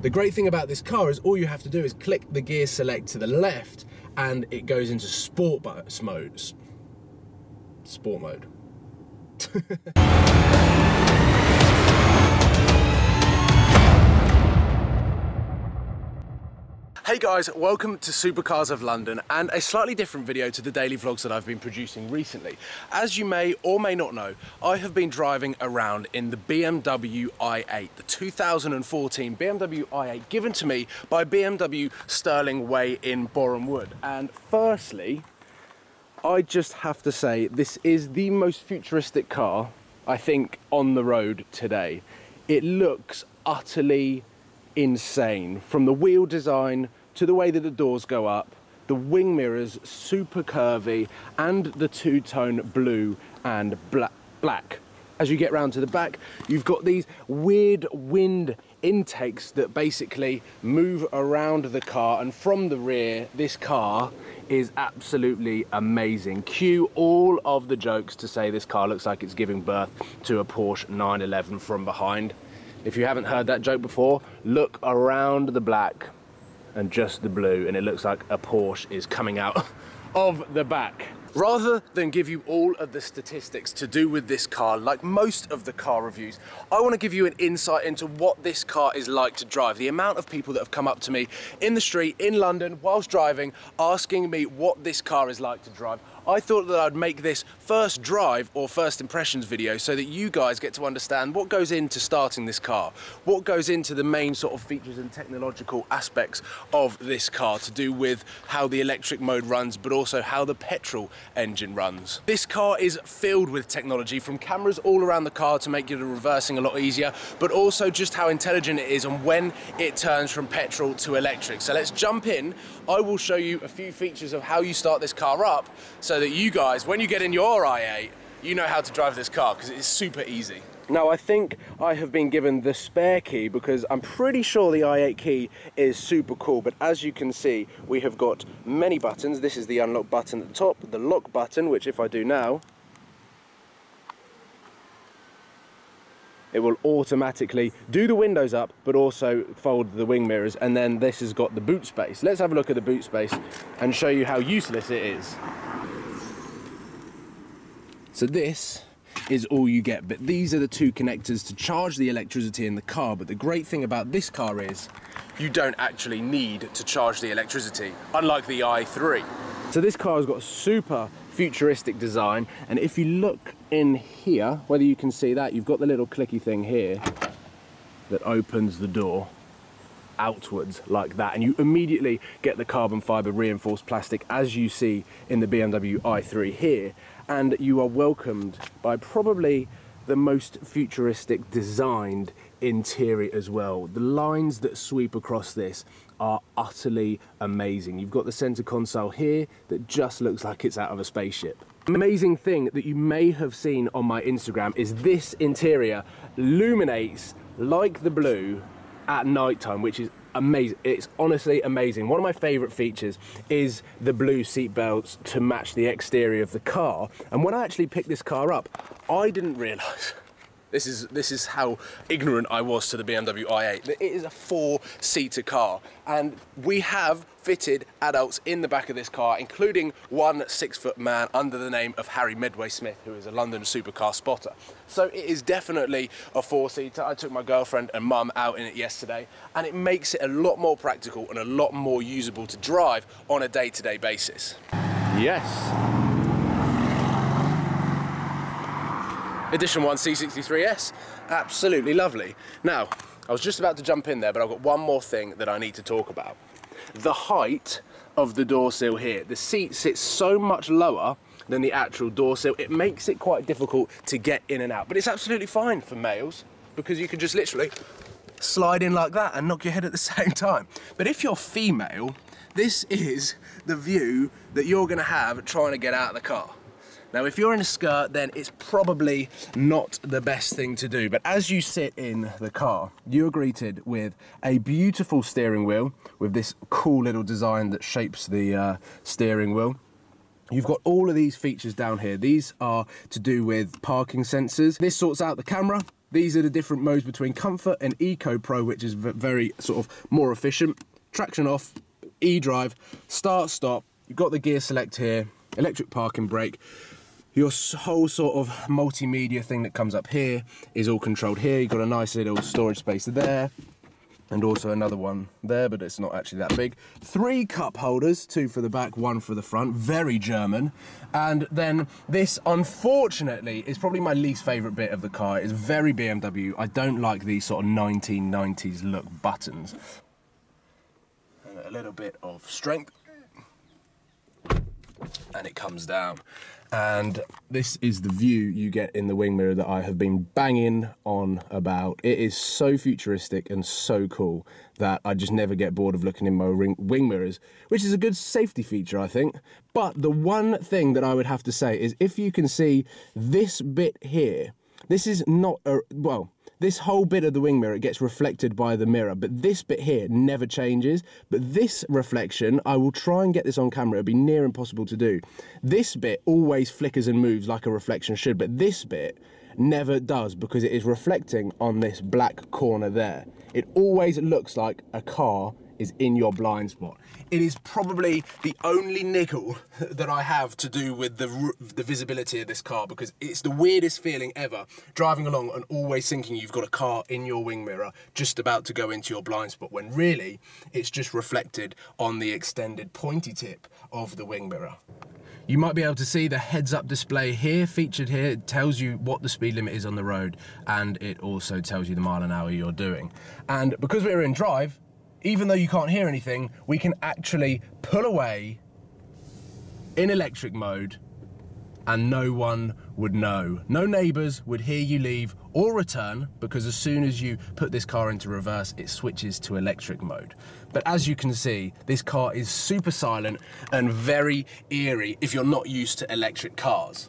The great thing about this car is all you have to do is click the gear select to the left and it goes into sport mode. Sport mode. Hey guys, welcome to Supercars of London and a slightly different video to the daily vlogs that I've been producing recently. As you may or may not know, I have been driving around in the BMW i8, the 2014 BMW i8 given to me by BMW Sterling Way in Boreham Wood. And firstly, I just have to say this is the most futuristic car I think on the road today. It looks utterly insane from the wheel design to the way that the doors go up, the wing mirrors super curvy, and the two-tone blue and black. As you get round to the back, you've got these weird wind intakes that basically move around the car and from the rear this car is absolutely amazing. Cue all of the jokes to say this car looks like it's giving birth to a Porsche 911 from behind. If you haven't heard that joke before look around the black and just the blue and it looks like a Porsche is coming out of the back. Rather than give you all of the statistics to do with this car, like most of the car reviews, I want to give you an insight into what this car is like to drive. The amount of people that have come up to me in the street in London whilst driving, asking me what this car is like to drive. I thought that I'd make this first drive or first impressions video so that you guys get to understand what goes into starting this car, what goes into the main sort of features and technological aspects of this car to do with how the electric mode runs, but also how the petrol engine runs. This car is filled with technology from cameras all around the car to make your reversing a lot easier, but also just how intelligent it is and when it turns from petrol to electric. So let's jump in. I will show you a few features of how you start this car up so that you guys, when you get in your i8, you know how to drive this car because it is super easy. Now I think I have been given the spare key because I'm pretty sure the i8 key is super cool but as you can see we have got many buttons. This is the unlock button at the top, the lock button which if I do now it will automatically do the windows up but also fold the wing mirrors and then this has got the boot space. Let's have a look at the boot space and show you how useless it is. So this is all you get, but these are the two connectors to charge the electricity in the car. But the great thing about this car is you don't actually need to charge the electricity, unlike the i3. So this car has got super futuristic design, and if you look in here, whether you can see that, you've got the little clicky thing here that opens the door outwards like that and you immediately get the carbon fiber reinforced plastic as you see in the BMW i3 here and you are welcomed by probably the most futuristic designed interior as well. The lines that sweep across this are utterly amazing. You've got the center console here that just looks like it's out of a spaceship. Amazing thing that you may have seen on my Instagram is this interior illuminates like the blue at night time, which is amazing. It's honestly amazing. One of my favorite features is the blue seat belts to match the exterior of the car. And when I actually picked this car up, I didn't realize this is this is how ignorant I was to the BMW i8. It is a four-seater car, and we have fitted adults in the back of this car, including one six-foot man under the name of Harry Medway Smith, who is a London supercar spotter. So it is definitely a four-seater. I took my girlfriend and mum out in it yesterday, and it makes it a lot more practical and a lot more usable to drive on a day-to-day -day basis. Yes. Edition 1 C63S. Absolutely lovely. Now, I was just about to jump in there, but I've got one more thing that I need to talk about. The height of the door sill here. The seat sits so much lower than the actual door sill. It makes it quite difficult to get in and out, but it's absolutely fine for males because you can just literally slide in like that and knock your head at the same time. But if you're female, this is the view that you're gonna have trying to get out of the car. Now, if you're in a skirt, then it's probably not the best thing to do. But as you sit in the car, you are greeted with a beautiful steering wheel with this cool little design that shapes the uh, steering wheel. You've got all of these features down here. These are to do with parking sensors. This sorts out the camera these are the different modes between Comfort and Eco Pro, which is very sort of more efficient. Traction off, E-drive, start, stop. You've got the gear select here, electric parking brake. Your whole sort of multimedia thing that comes up here is all controlled here. You've got a nice little storage space there and also another one there, but it's not actually that big. Three cup holders, two for the back, one for the front, very German. And then this, unfortunately, is probably my least favorite bit of the car. It's very BMW. I don't like these sort of 1990s look buttons. And a little bit of strength. And it comes down and this is the view you get in the wing mirror that I have been banging on about. It is so futuristic and so cool that I just never get bored of looking in my wing mirrors, which is a good safety feature, I think. But the one thing that I would have to say is if you can see this bit here, this is not a, well, this whole bit of the wing mirror gets reflected by the mirror, but this bit here never changes. But this reflection, I will try and get this on camera, it'll be near impossible to do. This bit always flickers and moves like a reflection should, but this bit never does because it is reflecting on this black corner there. It always looks like a car is in your blind spot. It is probably the only nickel that I have to do with the, the visibility of this car because it's the weirdest feeling ever driving along and always thinking you've got a car in your wing mirror just about to go into your blind spot when really it's just reflected on the extended pointy tip of the wing mirror. You might be able to see the heads up display here, featured here. It tells you what the speed limit is on the road and it also tells you the mile an hour you're doing. And because we're in drive, even though you can't hear anything, we can actually pull away in electric mode and no one would know. No neighbours would hear you leave or return because as soon as you put this car into reverse, it switches to electric mode. But as you can see, this car is super silent and very eerie if you're not used to electric cars.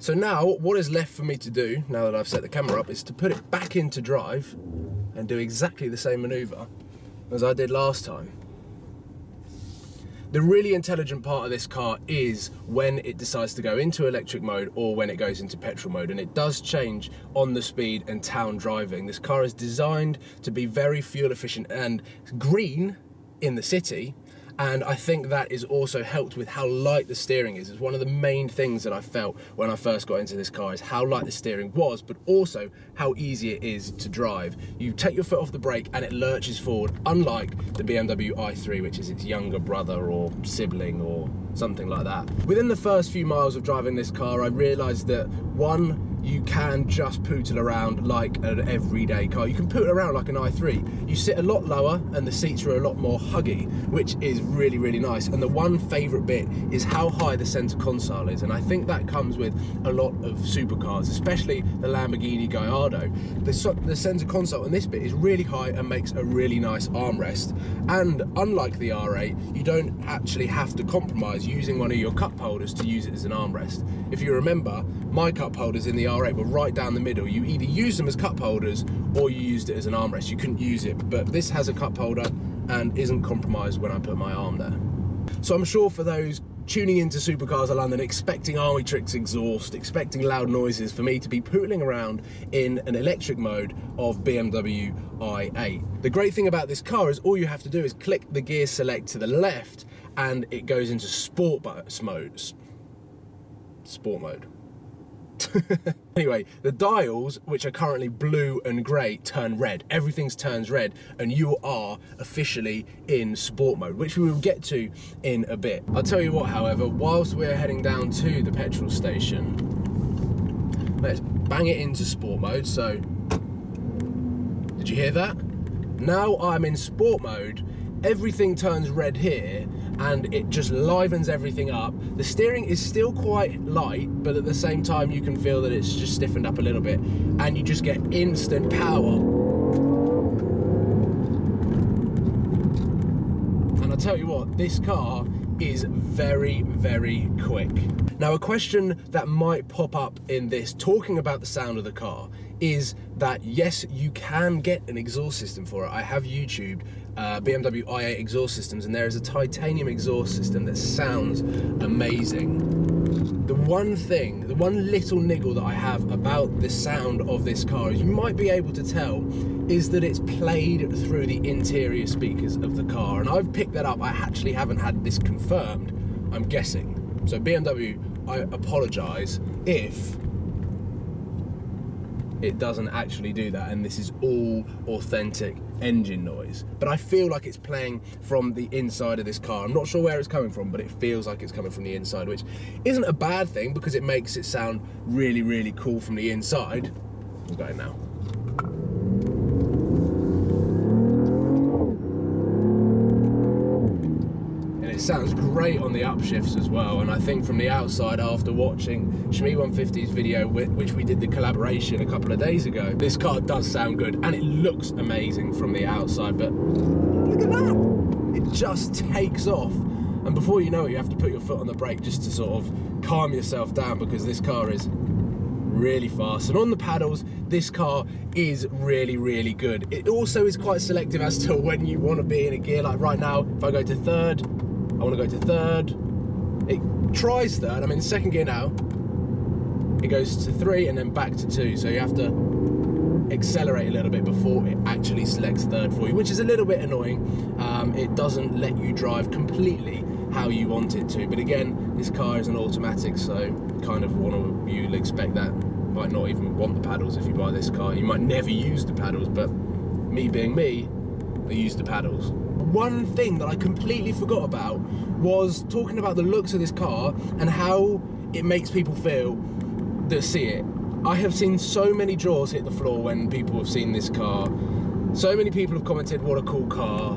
So now, what is left for me to do, now that I've set the camera up, is to put it back into drive and do exactly the same manoeuvre as I did last time. The really intelligent part of this car is when it decides to go into electric mode or when it goes into petrol mode and it does change on the speed and town driving. This car is designed to be very fuel efficient and green in the city and I think that is also helped with how light the steering is. It's one of the main things that I felt when I first got into this car is how light the steering was, but also how easy it is to drive. You take your foot off the brake and it lurches forward, unlike the BMW i3, which is its younger brother or sibling or something like that. Within the first few miles of driving this car, I realized that one, you can just pootle around like an everyday car. You can pootle around like an i3. You sit a lot lower and the seats are a lot more huggy, which is really, really nice. And the one favorite bit is how high the center console is. And I think that comes with a lot of supercars, especially the Lamborghini Gallardo. The, the center console in this bit is really high and makes a really nice armrest. And unlike the R8, you don't actually have to compromise using one of your cup holders to use it as an armrest. If you remember, my cup holders in the R8 were right down the middle. You either use them as cup holders or you used it as an armrest. You couldn't use it, but this has a cup holder and isn't compromised when I put my arm there. So I'm sure for those tuning into Supercars of London, expecting Armytrix exhaust, expecting loud noises, for me to be pootling around in an electric mode of BMW i8. The great thing about this car is all you have to do is click the gear select to the left and it goes into sport mode. Sport mode. anyway, the dials, which are currently blue and grey, turn red. Everything turns red, and you are officially in sport mode, which we will get to in a bit. I'll tell you what, however, whilst we're heading down to the petrol station, let's bang it into sport mode. So, did you hear that? Now I'm in sport mode, everything turns red here, and it just livens everything up. The steering is still quite light, but at the same time you can feel that it's just stiffened up a little bit and you just get instant power. And I'll tell you what, this car is very, very quick. Now, a question that might pop up in this, talking about the sound of the car, is that yes, you can get an exhaust system for it. I have YouTube uh, BMW i8 exhaust systems, and there is a titanium exhaust system that sounds amazing. The one thing, the one little niggle that I have about the sound of this car, you might be able to tell, is that it's played through the interior speakers of the car. And I've picked that up. I actually haven't had this confirmed. I'm guessing. So BMW, I apologise if it doesn't actually do that and this is all authentic engine noise. But i feel like it's playing from the inside of this car. I'm not sure where it's coming from but it feels like it's coming from the inside which isn't a bad thing because it makes it sound really really cool from the inside. It's going now sounds great on the upshifts as well. And I think from the outside, after watching Shmee150's video, which we did the collaboration a couple of days ago, this car does sound good and it looks amazing from the outside. But look at that! It just takes off. And before you know it, you have to put your foot on the brake just to sort of calm yourself down because this car is really fast. And on the paddles, this car is really, really good. It also is quite selective as to when you want to be in a gear. Like right now, if I go to third, I want to go to third. It tries third. I'm in second gear now. It goes to three and then back to two. So you have to accelerate a little bit before it actually selects third for you, which is a little bit annoying. Um, it doesn't let you drive completely how you want it to. But again, this car is an automatic, so kind of want to you'll expect that. Might not even want the paddles if you buy this car. You might never use the paddles, but me being me, I use the paddles one thing that I completely forgot about was talking about the looks of this car and how it makes people feel that see it. I have seen so many jaws hit the floor when people have seen this car. So many people have commented, what a cool car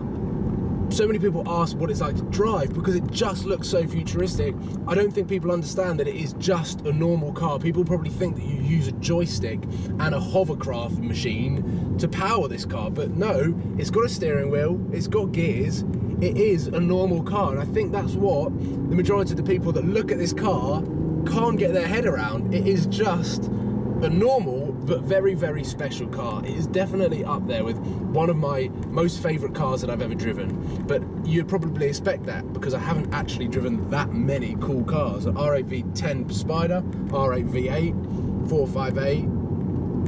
so many people ask what it's like to drive because it just looks so futuristic. I don't think people understand that it is just a normal car. People probably think that you use a joystick and a hovercraft machine to power this car, but no, it's got a steering wheel, it's got gears, it is a normal car, and I think that's what the majority of the people that look at this car can't get their head around. It is just a normal but very, very special car. It is definitely up there with one of my most favourite cars that I've ever driven. But you'd probably expect that because I haven't actually driven that many cool cars. An R8 V10 Spider, R8 V8, 458,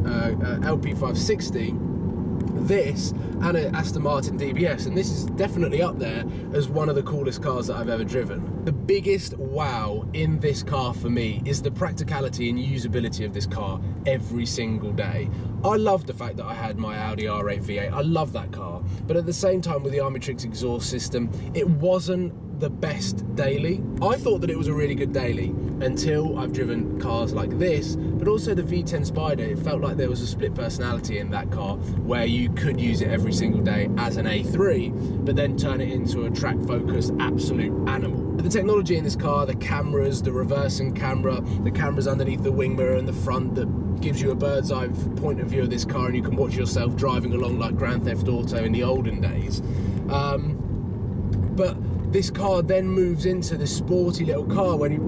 uh, uh, LP560 this and an Aston Martin DBS, and this is definitely up there as one of the coolest cars that I've ever driven. The biggest wow in this car for me is the practicality and usability of this car every single day. I love the fact that I had my Audi R8 V8, I love that car, but at the same time with the Armytrix exhaust system, it wasn't the best daily. I thought that it was a really good daily until I've driven cars like this, but also the V10 Spider. It felt like there was a split personality in that car where you could use it every single day as an A3, but then turn it into a track focused absolute animal. The technology in this car, the cameras, the reversing camera, the cameras underneath the wing mirror and the front that gives you a bird's eye point of view of this car and you can watch yourself driving along like Grand Theft Auto in the olden days. Um, but this car then moves into the sporty little car when you.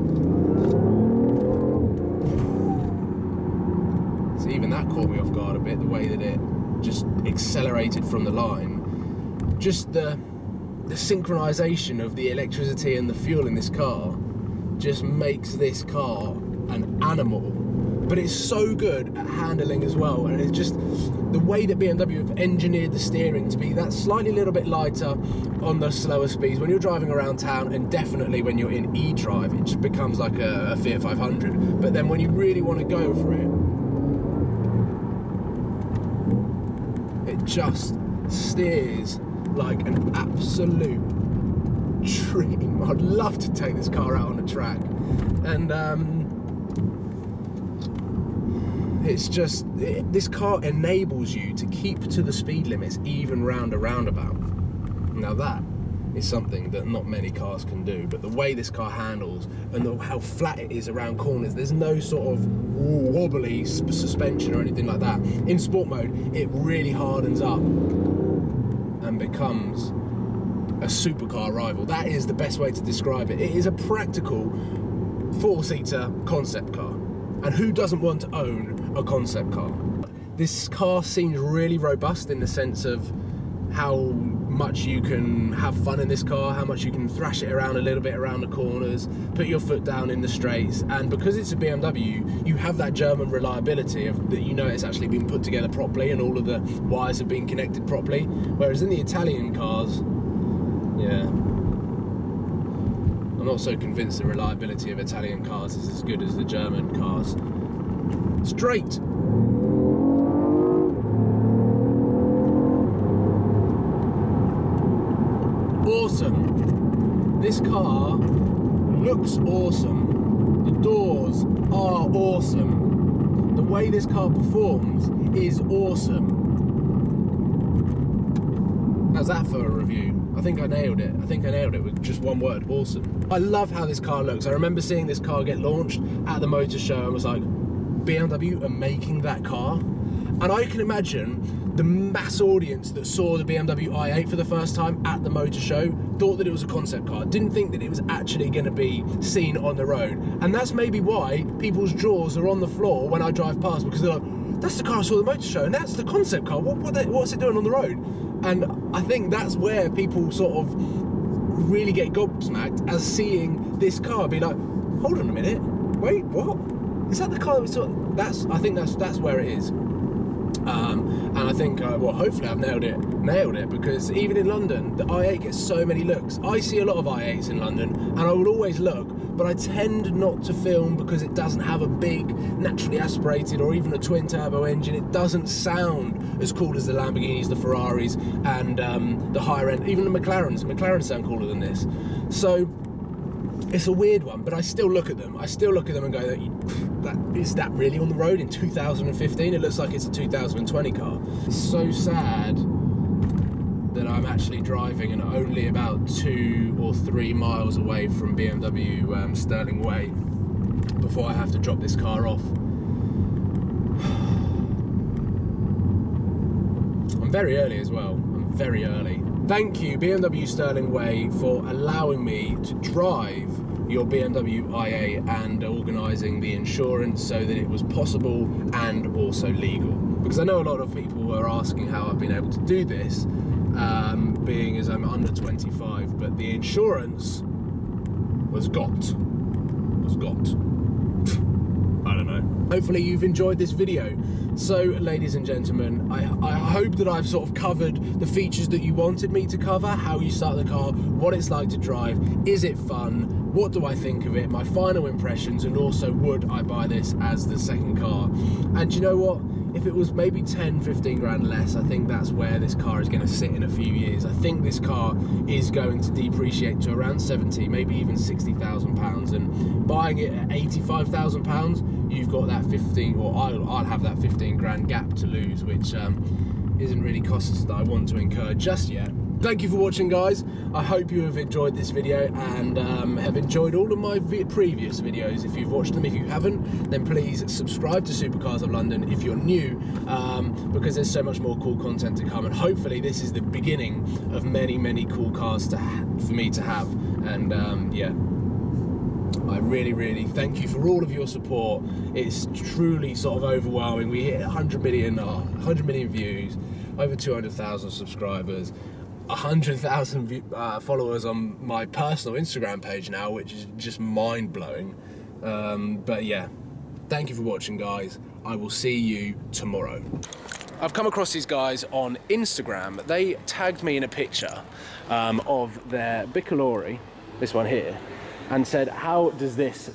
So even that caught me off guard a bit, the way that it just accelerated from the line. Just the the synchronization of the electricity and the fuel in this car just makes this car an animal but it's so good at handling as well. And it's just the way that BMW have engineered the steering to be that slightly little bit lighter on the slower speeds. When you're driving around town, and definitely when you're in e-drive, it just becomes like a, a Fiat 500. But then when you really want to go for it, it just steers like an absolute dream. I'd love to take this car out on a track. And um, it's just it, this car enables you to keep to the speed limits even round a roundabout. Now that is something that not many cars can do. But the way this car handles and the, how flat it is around corners, there's no sort of wobbly suspension or anything like that. In sport mode, it really hardens up and becomes a supercar rival. That is the best way to describe it. It is a practical four-seater concept car. And who doesn't want to own a concept car? This car seems really robust in the sense of how much you can have fun in this car, how much you can thrash it around a little bit around the corners, put your foot down in the straights, and because it's a BMW, you have that German reliability of that you know it's actually been put together properly and all of the wires have been connected properly. Whereas in the Italian cars, yeah. I'm not so convinced the reliability of Italian cars is as good as the German cars. Straight! Awesome! This car looks awesome. The doors are awesome. The way this car performs is awesome. How's that for a review? I think I nailed it. I think I nailed it with just one word, awesome. I love how this car looks. I remember seeing this car get launched at the motor show and was like, BMW are making that car? And I can imagine the mass audience that saw the BMW i8 for the first time at the motor show thought that it was a concept car, didn't think that it was actually going to be seen on the road. And that's maybe why people's jaws are on the floor when I drive past because they're like, that's the car I saw at the motor show and that's the concept car. What, what they, what's it doing on the road? And I think that's where people sort of really get gobsmacked as seeing this car be like, hold on a minute, wait, what? Is that the car we saw? That's, I think that's, that's where it is. Um, and I think, uh, well, hopefully I've nailed it, nailed it, because even in London, the i8 gets so many looks. I see a lot of i8s in London, and I will always look, but I tend not to film because it doesn't have a big, naturally aspirated, or even a twin turbo engine. It doesn't sound as cool as the Lamborghinis, the Ferraris, and um, the higher end, even the McLarens. McLarens sound cooler than this. So it's a weird one, but I still look at them. I still look at them and go, that is that really on the road in 2015? It looks like it's a 2020 car. It's so sad that I'm actually driving and only about two or three miles away from BMW um, Stirling Way before I have to drop this car off. I'm very early as well. I'm very early. Thank you, BMW Sterling Way, for allowing me to drive your BMW i8 and organising the insurance so that it was possible and also legal. Because I know a lot of people were asking how I've been able to do this, um, being as I'm under 25, but the insurance was got. Was got. I don't know. Hopefully you've enjoyed this video. So, ladies and gentlemen, I, I, hope that I've sort of covered the features that you wanted me to cover, how you start the car, what it's like to drive, is it fun, what do I think of it, my final impressions, and also would I buy this as the second car. And you know what? if it was maybe 10, 15 grand less, I think that's where this car is going to sit in a few years. I think this car is going to depreciate to around 70, maybe even 60,000 pounds. And buying it at 85,000 pounds, you've got that 15, or I'll, I'll have that 15 grand gap to lose, which um, isn't really costs that I want to incur just yet. Thank you for watching guys. I hope you have enjoyed this video and um, have enjoyed all of my vi previous videos. If you've watched them, if you haven't, then please subscribe to Supercars of London if you're new um, because there's so much more cool content to come and hopefully this is the beginning of many, many cool cars to for me to have and um, yeah. I really, really thank you for all of your support. It's truly sort of overwhelming. We hit 100 million, oh, 100 million views, over 200,000 subscribers, 100,000 uh, followers on my personal Instagram page now, which is just mind blowing. Um, but yeah, thank you for watching, guys. I will see you tomorrow. I've come across these guys on Instagram. They tagged me in a picture um, of their Bicolore, this one here, and said, How does this